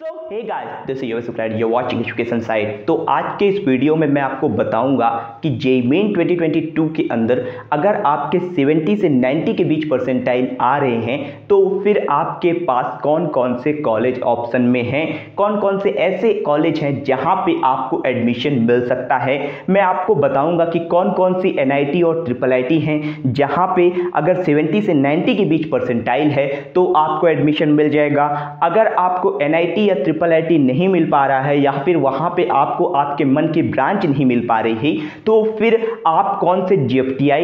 So hey guys this your सुप्राइड you watching education site तो आज के इस वीडियो में मैं आपको बताऊँगा कि जे मेन 2022 के अंदर अगर आपके 70 से 90 के बीच परसेंटाइल आ रहे हैं तो फिर आपके पास कौन कौन से कॉलेज ऑप्शन में हैं? कौन कौन से ऐसे कॉलेज हैं जहाँ पे आपको एडमिशन मिल सकता है? मैं आपको बताऊँगा कि कौन कौन सी एन और ट्रिपल आईटी हैं जहाँ पर अगर 70 से 90 के बीच परसेंटाइल है तो आपको एडमिशन मिल जाएगा। अगर आपको एनआईटी या ट्रिपल आई नहीं मिल पा रहा है या फिर वहाँ पे आपको आपके मन की ब्रांच नहीं मिल पा रही है तो फिर आप कौन से जी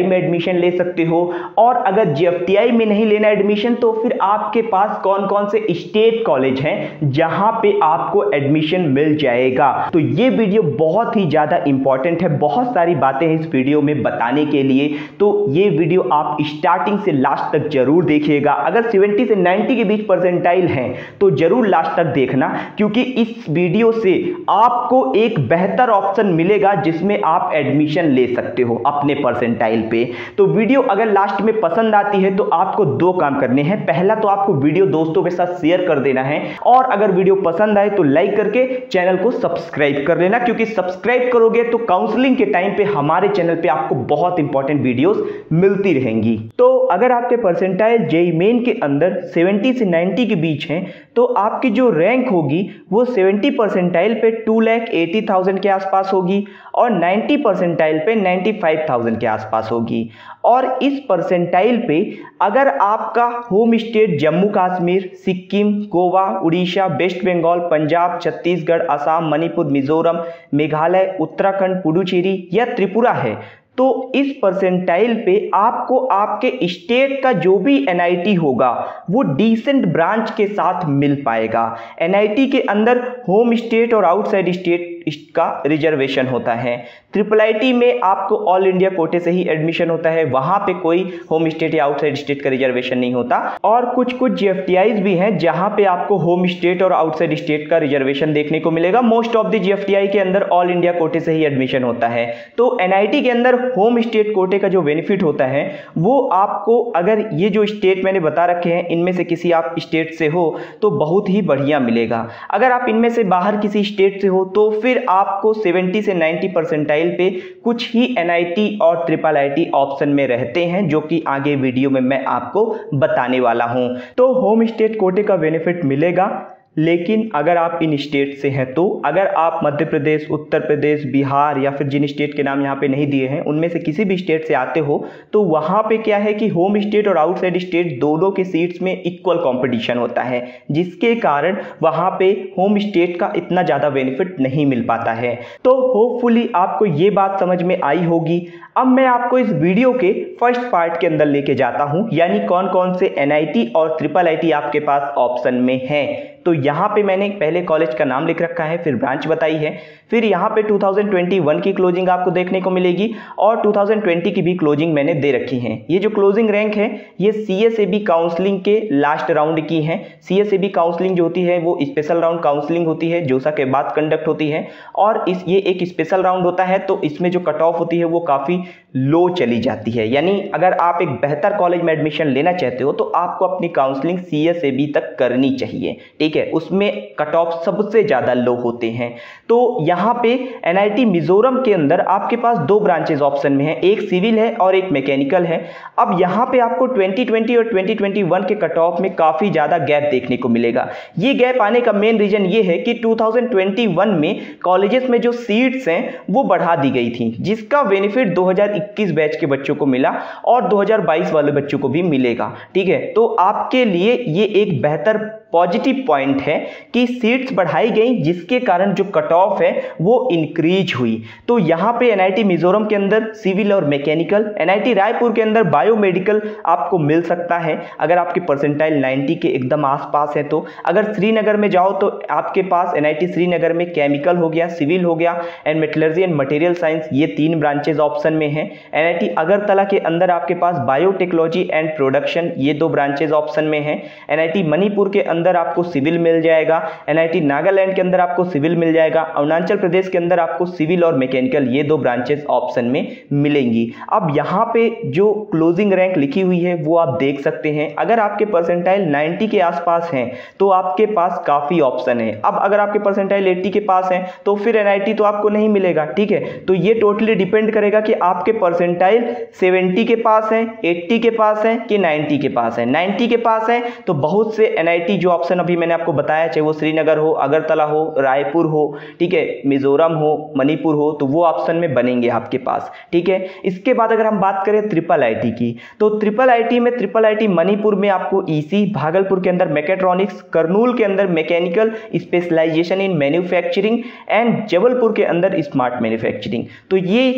में एडमिशन ले सकते हो? और अगर जी में नहीं लेना एडमिशन तो फिर आपके पास कौन कौन से स्टेट कॉलेज हैं जहाँ पे आपको एडमिशन मिल जाएगा? तो ये वीडियो बहुत ही ज़्यादा इंपॉर्टेंट है। बहुत सारी बातें हैं इस वीडियो में बताने के लिए। तो ये वीडियो आप स्टार्टिंग से लास्ट तक ज़रूर देखिएगा। अगर 70 से 90 के बीच परसेंटाइल हैं तो ज़रूर लास्ट तक देख देखना, क्योंकि इस वीडियो से आपको एक बेहतर ऑप्शन मिलेगा जिसमें आप एडमिशन ले सकते हो अपने परसेंटाइल पे। तो वीडियो अगर लास्ट में पसंद आती है तो आपको दो काम करने हैं। पहला तो आपको वीडियो दोस्तों के साथ शेयर कर देना है, और अगर वीडियो पसंद आए तो लाइक करके चैनल को सब्सक्राइब कर लेना, क्योंकि सब्सक्राइब करोगे तो काउंसलिंग के टाइम पे हमारे चैनल पे आपको बहुत इंपॉर्टेंट वीडियोस मिलती रहेंगी। तो अगर आपके परसेंटाइल जेई मेन के अंदर 70 से 90 के बीच हैं तो आपकी जो रैंक होगी वो 70 परसेंटाइल पे टू लैख एटी थाउज़ेंड के आसपास होगी और 90 परसेंटाइल पे 95,000 के आसपास होगी। और इस परसेंटाइल पे अगर आपका home state Jammu Kashmir Sikkim Goa Orissa West Bengal Punjab Chhattisgarh Assam Manipur Mizoram Meghalaya Uttarakhand Puducherry या त्रिपुरा है तो इस परसेंटाइल पे आपको आपके स्टेट का जो भी एनआईटी होगा, वो डिसेंट ब्रांच के साथ मिल पाएगा। एनआईटी के अंदर होम स्टेट और आउटसाइड स्टेट का रिजर्वेशन होता है। ट्रिपल आईटी में आपको ऑल इंडिया कोटे से ही एडमिशन होता है। वहाँ पे कोई होम स्टेट या आउटसाइड स्टेट का रिजर्वेशन नहीं होता। और कुछ कुछ जी भी हैं जहाँ पे आपको होम स्टेट और आउटसाइड स्टेट का रिजर्वेशन देखने को मिलेगा। मोस्ट ऑफ़ द जी के अंदर ऑल इंडिया कोटे से ही एडमिशन होता है। तो एनआईटी के अंदर होम स्टेट कोटे का जो बेनिफिट होता है, वो आपको अगर ये जो स्टेट मैंने बता रखे हैं, इनमें से किसी आप स्टेट से हो तो बहुत ही बढ़िया मिलेगा। अगर आप इनमें से बाहर किसी स्टेट से हो तो फिर आपको 70 से 90 परसेंटाइल पे कुछ ही एनआईटी और ट्रिपल आईटी ऑप्शन में रहते हैं, जो कि आगे वीडियो में मैं आपको बताने वाला हूँ। तो होम स्टेट कोटे का बेनिफिट मिलेगा। लेकिन अगर आप इन स्टेट से हैं तो अगर आप मध्य प्रदेश, उत्तर प्रदेश, बिहार या फिर जिन स्टेट के नाम यहाँ पे नहीं दिए हैं, उनमें से किसी भी स्टेट से आते हो तो वहाँ पे क्या है कि होम स्टेट और आउटसाइड स्टेट दोनों के सीट्स में इक्वल कंपटीशन होता है, जिसके कारण वहाँ पे होम स्टेट का इतना ज़्यादा बेनिफिट नहीं मिल पाता है। तो होपफुली आपको ये बात समझ में आई होगी। अब मैं आपको इस वीडियो के फ़र्स्ट पार्ट के अंदर लेके जाता हूँ, यानी कौन कौन से एनआईटी और ट्रिपल आईटी आपके पास ऑप्शन में है। तो यहाँ पे मैंने पहले कॉलेज का नाम लिख रखा है, फिर ब्रांच बताई है, फिर यहाँ पे 2021 की क्लोजिंग आपको देखने को मिलेगी और 2020 की भी क्लोजिंग मैंने दे रखी है। ये जो क्लोजिंग रैंक है, ये CSAB काउंसलिंग के लास्ट राउंड की है। सी काउंसलिंग जो होती है, वो स्पेशल राउंड काउंसलिंग होती है, जोसा के बाद कंडक्ट होती है और इस, ये एक स्पेशल राउंड होता है तो इसमें जो कट ऑफ़ होती है, वो काफ़ी लो चली जाती है। यानी अगर आप एक बेहतर कॉलेज में एडमिशन लेना चाहते हो तो आपको अपनी काउंसलिंग CSAB तक करनी चाहिए। ठीक है, उसमें कट ऑफ़ सबसे ज़्यादा लो होते हैं। तो यहाँ यहाँ पे एनआईटी मिजोरम के अंदर आपके पास दो ब्रांचेज ऑप्शन में है, एक सिविल है और एक मैकेनिकल है। अब यहाँ पे आपको 2020 और 2021 के कट ऑफ़ में काफ़ी ज़्यादा गैप देखने को मिलेगा। ये गैप आने का मेन रीजन ये है कि 2021 में कॉलेजेस में जो सीट्स हैं, वो बढ़ा दी गई थी, जिसका बेनिफिट 2021 बैच के बच्चों को मिला और 2022 वाले बच्चों को भी मिलेगा। ठीक है तो आपके लिए ये एक बेहतर पॉजिटिव पॉइंट है कि सीट्स बढ़ाई गई, जिसके कारण जो कट ऑफ़ है, वो इंक्रीज हुई। तो यहाँ पे एनआईटी मिजोरम के अंदर सिविल और मैकेनिकल एनआईटी रायपुर के अंदर बायोमेडिकल आपको मिल सकता है। अगर आपके परसेंटाइल 90 के एकदम आसपास है तो। अगर श्रीनगर में जाओ तो आपके पास एनआईटी श्रीनगर में केमिकल हो गया सिविल हो गया and metallurgy and material science ये तीन ब्रांचेज ऑप्शन में है। एनआईटी अगरतला के अंदर आपके पास बायोटेक्नोलॉजी एंड प्रोडक्शन ये दो ब्रांचेज ऑप्शन में है। एनआईटी मणिपुर के अंदर अंदर आपको सिविल मिल जाएगा एनआईटी नागालैंड के अंदर आपको सिविल मिल जाएगा, अरुणाचल प्रदेश के अंदर आपको सिविल और मैकेनिकल ये दो ब्रांचेस ऑप्शन में मिलेंगी। अब यहाँ पे जो क्लोजिंग रैंक लिखी हुई है, वो आप देख सकते हैं। अगर आपके परसेंटाइल 90 के आसपास हैं तो आपके पास काफ़ी ऑप्शन है। अब अगर आपके परसेंटाइल 80 के पास हैं तो फिर एनआईटी तो आपको नहीं मिलेगा, ठीक है? तो ये टोटली डिपेंड करेगा कि आपके परसेंटाइल 70 के पास है 80 के पास है कि 90 के पास है। 90 के पास है तो बहुत से एनआईटी जो ऑप्शन अभी मैंने आपको बताया, चाहे वो श्रीनगर हो, अगरतला हो, रायपुर हो, ठीक है, मिजोरम हो, मणिपुर हो तो वो ऑप्शन में बनेंगे आपके पास, ठीक है? इसके बाद अगर हम बात करें ट्रिपल आईटी की तो ट्रिपल आई में ट्रिपल आईटी मणिपुर में आपको ईसी भागलपुर के अंदर मैकेट्रॉनिक्स करनूल के अंदर mechanical specialisation in manufacturing and Jabalpur के अंदर स्मार्ट मैन्युफैक्चरिंग तो ये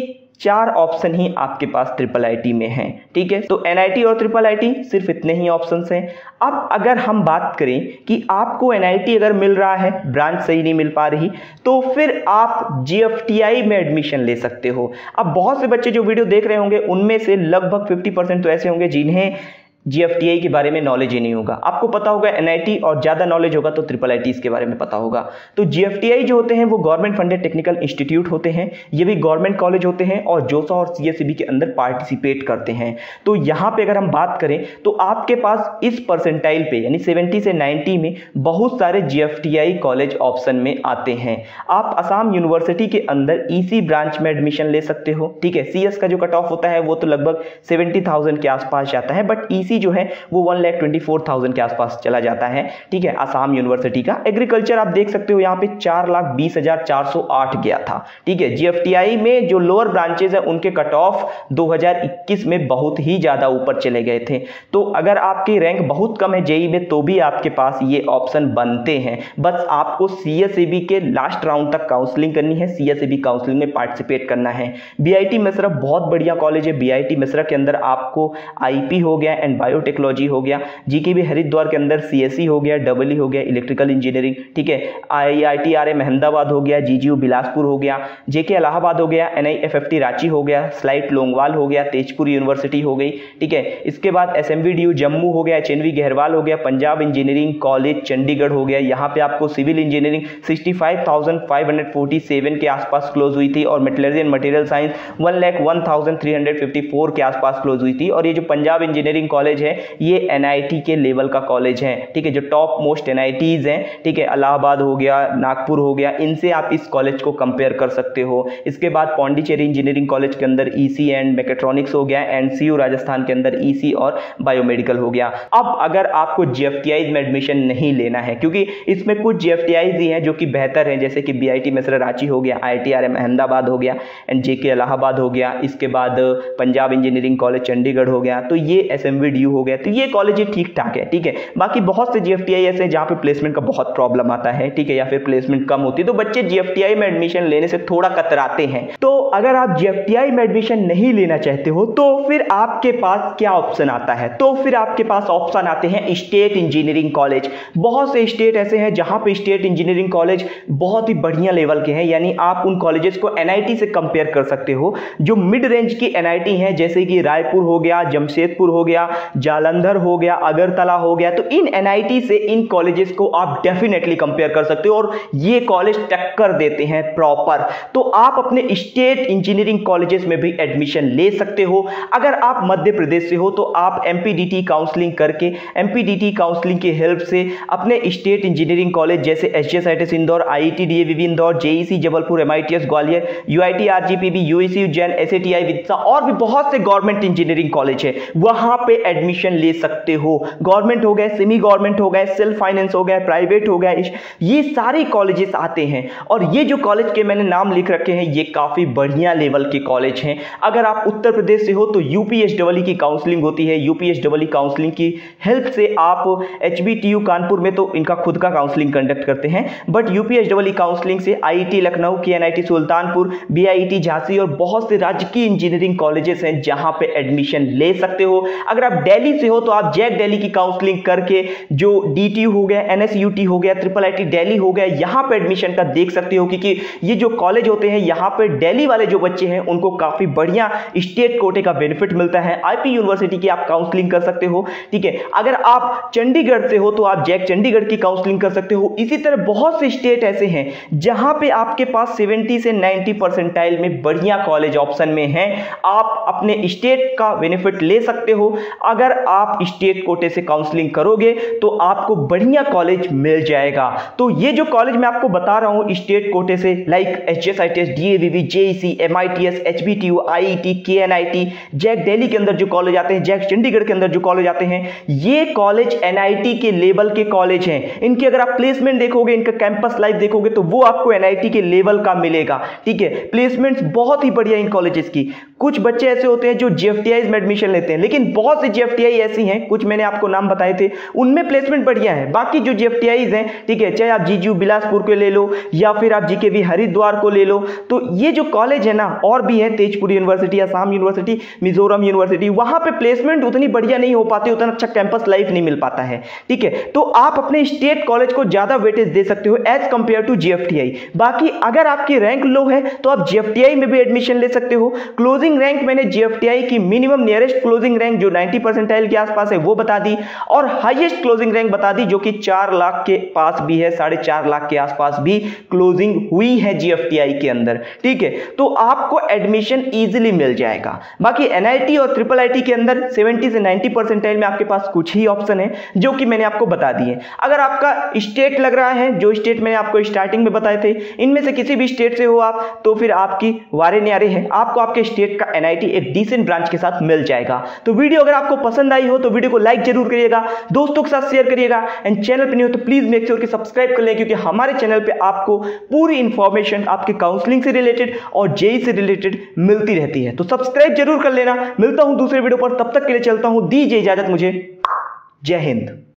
चार ऑप्शन ही आपके पास ट्रिपल आईटी में हैं, ठीक है? तो एनआईटी और ट्रिपल आईटी सिर्फ़ इतने ही ऑप्शंस हैं। अब अगर हम बात करें कि आपको एनआईटी अगर मिल रहा है, ब्रांच सही नहीं मिल पा रही तो फिर आप जीएफटीआई में एडमिशन ले सकते हो। अब बहुत से बच्चे जो वीडियो देख रहे होंगे, उनमें से लगभग 50 परसेंट तो ऐसे होंगे जिन्हें जीएफटीआई के बारे में नॉलेज ही नहीं होगा। आपको पता होगा एनआईटी और ज़्यादा नॉलेज होगा तो ट्रिपल आई के बारे में पता होगा। तो जीएफटीआई जो होते हैं वो गवर्नमेंट फंडेड टेक्निकल इंस्टीट्यूट होते हैं, ये भी गवर्नमेंट कॉलेज होते हैं और जोसा और सी के अंदर पार्टिसिपेट करते हैं। तो यहाँ पे अगर हम बात करें तो आपके पास इस परसेंटाइल पे, यानी सेवेंटी से नाइन्टी में बहुत सारे GFTI कॉलेज ऑप्शन में आते हैं। आप आसाम यूनिवर्सिटी के अंदर EC ब्रांच में एडमिशन ले सकते हो, ठीक है? CS का जो कट ऑफ़ होता है वो तो लगभग सेवेंटी के आसपास जाता है बट ई जो है, वो one lakh twenty four thousand के आसपास चला जाता है। ठीक है, आसाम यूनिवर्सिटी का एग्रीकल्चर आप देख सकते हो, यहाँ पे चार लाख बीस हज़ार चार सौ आठ गया था। ठीक है जीएफटीआई में जो लोअर ब्रांचेज है, उनके कट ऑफ़ 2021 में बहुत ही ज़्यादा ऊपर चले गए थे। तो अगर आपकी रैंक बहुत कम है जेई में तो भी आपके पास ये ऑप्शन बनते हैं। बस आपको सी के लास्ट राउंड तक काउंसलिंग करनी है सी काउंसलिंग में पार्टिसिपेट करना है। बी मिश्रा बहुत बढ़िया कॉलेज है। बी मिश्रा के अंदर आपको आईपी हो गया एंड बायोटेक्नोलॉजी हो गया जीके भी हरिद्वार के अंदर सीएससी हो गया डबल हो गया इलेक्ट्रिकल इंजीनियरिंग ठीक है I I T R M Ahmedabad हो गया जीजीयू बिलासपुर हो गया जेके इलाहाबाद हो गया N I F F T Ranchi हो गया स्लाइट लोंगवाल हो गया तेजपुर यूनिवर्सिटी हो गई ठीक है इसके बाद S M D U Jammu हो गया एच गहरवाल हो गया पंजाब इंजीनियरिंग कॉलेज चंडीगढ़ हो गया यहाँ पे आपको civil engineering sixty five thousand five hundred forty seven के आसपास क्लोज हुई थी और metallurgy material science one lakh one thousand three hundred fifty four के आसपास क्लोज हुई थी और ये जो पंजाब इंजीनियरिंग कॉलेज है, ये एनआईटी के लेवल का कॉलेज है, ठीक है, जो टॉप मोस्ट एनआईटीज हैं, ठीक है, इलाहाबाद हो गया, नागपुर हो गया, इनसे आप इस कॉलेज को कंपेयर कर सकते हो। इसके बाद पौंडीचेरी इंजीनियरिंग कॉलेज के अंदर ईसी एंड मैकेट्रॉनिक्स हो गया एंड राजस्थान के अंदर ईसी e और बायोमेडिकल हो गया। अब अगर आपको जीएफटीआई में एडमिशन नहीं लेना है, क्योंकि इसमें कुछ जीएफटीआई ही हैं जो कि बेहतर हैं, जैसे कि बी आई मिश्रा रांची हो गया आईटीआरएम अहमदाबाद हो गया एंड जेके इलाहाबाद हो गया, इसके बाद पंजाब इंजीनियरिंग कॉलेज चंडीगढ़ हो गया तो ये एस हो गया तो ये कॉलेज ही ठीक ठाक है, ठीक है? बाकी बहुत से जीएफटीआई ऐसे जहाँ पे प्लेसमेंट का बहुत प्रॉब्लम आता है, ठीक है? या फिर प्लेसमेंट कम होती है तो बच्चे जीएफटीआई में एडमिशन लेने से थोड़ा कतराते हैं। तो अगर आप जीएफटीआई में एडमिशन नहीं लेना चाहते हो तो फिर आपके पास क्या ऑप्शन आता है? तो फिर आपके पास ऑप्शन आते हैं स्टेट इंजीनियरिंग कॉलेज बहुत से स्टेट ऐसे हैं जहाँ पे स्टेट इंजीनियरिंग कॉलेज बहुत ही बढ़िया लेवल के हैं, यानी आप उन कॉलेजेस को एनआईटी से कंपेयर कर सकते हो, जो मिड रेंज की एनआईटी हैं, जैसे कि रायपुर हो गया, जमशेदपुर हो गया जालंधर हो गया, अगरतला हो गया तो इन एनआईटी से इन कॉलेजेस को आप डेफिनेटली कंपेयर कर सकते हो और ये कॉलेज टक्कर देते हैं प्रॉपर तो आप अपने स्टेट इंजीनियरिंग कॉलेजेस में भी एडमिशन ले सकते हो। अगर आप मध्य प्रदेश से हो तो आप एमपीडीटी काउंसलिंग करके एमपीडीटी काउंसलिंग की हेल्प से अपने स्टेट इंजीनियरिंग कॉलेज जैसे S Indore I T D Indore JEC Jabalpur M I T S Gwalior U I T R G P B UEC Ujjain S A T I Vidisha और भी बहुत से government engineering college है। वहाँ पे ले सकते हो। गवर्नमेंट हो गए सेमी गवर्नमेंट हो गए सेल्फ फाइनेंस हो गए प्राइवेट हो गए ये सारे कॉलेजेस आते हैं। और ये जो कॉलेज के मैंने नाम लिख रखे हैं, ये काफ़ी बढ़िया लेवल के कॉलेज हैं। अगर आप उत्तर प्रदेश से हो तो यूपीएस डबल की काउंसलिंग होती है। यूपीएस डबल काउंसलिंग की हेल्प से आप एचबीटीयू कानपुर में तो इनका खुद का काउंसलिंग कंडक्ट करते हैं। बट यूपीएस डबल काउंसलिंग से आईआईटी लखनऊ के एनआईटी सुल्तानपुर बीआईटी झांसी और बहुत से राजकीय इंजीनियरिंग कॉलेजेस हैं जहाँ पर एडमिशन ले सकते हो। अगर आप दिल्ली से हो तो आप जैक दिल्ली की काउंसलिंग करके जो डी हो गया एनएसयूटी हो गया ट्रिपल आईटी दिल्ली हो गया, यहाँ पर एडमिशन का देख सकते हो क्योंकि ये जो कॉलेज होते हैं, यहाँ पर दिल्ली वाले जो बच्चे हैं, उनको काफ़ी बढ़िया स्टेट कोटे का बेनिफिट मिलता है। आईपी यूनिवर्सिटी की आप काउंसलिंग कर सकते हो, ठीक है? अगर आप चंडीगढ़ से हो तो आप जैक चंडीगढ़ की काउंसलिंग कर सकते हो। इसी तरह बहुत से स्टेट ऐसे हैं, जहाँ पे आपके पास 70 से 90 परसेंटाइल में बढ़िया कॉलेज ऑप्शन में है। आप अपने स्टेट का बेनिफिट ले सकते हो। अगर आप स्टेट कोटे से काउंसलिंग करोगे तो आपको बढ़िया कॉलेज मिल जाएगा। तो ये जो कॉलेज मैं आपको बता रहा हूँ, स्टेट कोटे से like H S I T S D A V V J C M I T S H B T U I I T K N I T JAC Delhi के अंदर जो कॉलेज आते हैं Jack Chandigarh के अंदर जो college आते हैं, ये कॉलेज एन आई टी के लेवल के कॉलेज हैं। इनकी अगर आप प्लेसमेंट देखोगे, इनका कैंपस लाइफ देखोगे तो वो आपको एन आई टी के लेवल का मिलेगा। ठीक है? प्लेसमेंट बहुत ही बढ़िया इन कॉलेजेस की। कुछ बच्चे ऐसे होते हैं जो जीएफटीआई में एडमिशन लेते हैं, लेकिन बहुत सी जीएफटीआई ऐसी हैं, कुछ मैंने आपको नाम बताए थे, उनमें प्लेसमेंट बढ़िया है। बाकी जो जीएफटीआई हैं, ठीक है, चाहे आप जीजू बिलासपुर को ले लो, या फिर आप जीके हरिद्वार को ले लो तो ये जो कॉलेज है ना, और भी है, Tezpur university Assam university Mizoram university वहाँ पे प्लेसमेंट उतनी बढ़िया नहीं हो पाती, उतना अच्छा कैंपस लाइफ नहीं मिल पाता है, ठीक है? तो आप अपने स्टेट कॉलेज को ज़्यादा वेटेज दे सकते हो एज कंपेयर टू जीएफटीआई बाकी अगर आपकी रैंक लो है तो आप जीएफटीआई में भी एडमिशन ले सकते हो। क्लोजिंग रैंक मैंने जीएफटीआई की मिनिमम नियरेस्ट क्लोजिंग रैंक जो 90 परसेंटाइल के आसपास है, वो बता दी। और हाईएस्ट क्लोजिंग रैंक बता दी, जो कि चार लाख के पास भी है, साढ़े चार लाख के आसपास भी क्लोजिंग हुई है जीएफटीआई के अंदर, ठीक है? तो आपको एडमिशन इजीली मिल जाएगा। बाकी एनआईटी और ट्रिपल आईटी के अंदर 70 से 90 परसेंटाइल में आपके पास कुछ ही ऑप्शन है, जो कि मैंने आपको बता दिए अगर आपका स्टेट लग रहा है, जो स्टेट मैंने आपको स्टार्टिंग में बताए थे, इनमें से किसी भी स्टेट से हो आप तो फिर आपकी वारे न्यारे है। आपको आपके स्टेट का एनआईटी एक डिसेंट ब्रांच के साथ मिल जाएगा। तो वीडियो अगर आपको पसंद आई हो तो वीडियो को लाइक ज़रूर करिएगा, दोस्तों के साथ शेयर करिएगा एंड चैनल पर नहीं हो तो प्लीज़ मेक श्योर कि सब्सक्राइब कर लें क्योंकि हमारे चैनल पर आपको पूरी इंफॉर्मेशन आपके काउंसलिंग से रिलेटेड और जेई से रिलेटेड मिलती रहती है। तो सब्सक्राइब ज़रूर कर लेना। मिलता हूँ दूसरे वीडियो पर। तब तक के लिए चलता हूँ। दीजिए इजाज़त मुझे। जय हिंद।